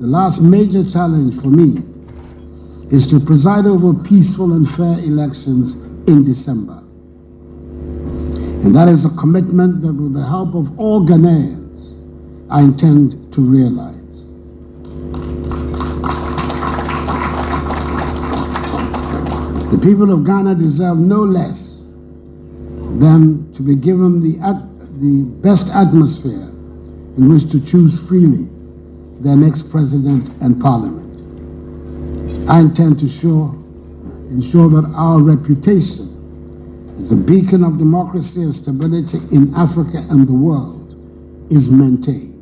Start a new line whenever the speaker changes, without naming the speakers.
The last major challenge for me is to preside over peaceful and fair elections in December. And that is a commitment that, with the help of all Ghanaians, I intend to realize. The people of Ghana deserve no less than to be given the, the best atmosphere in which to choose freely their next president and parliament. I intend to show, ensure that our reputation as a beacon of democracy and stability in Africa and the world is maintained.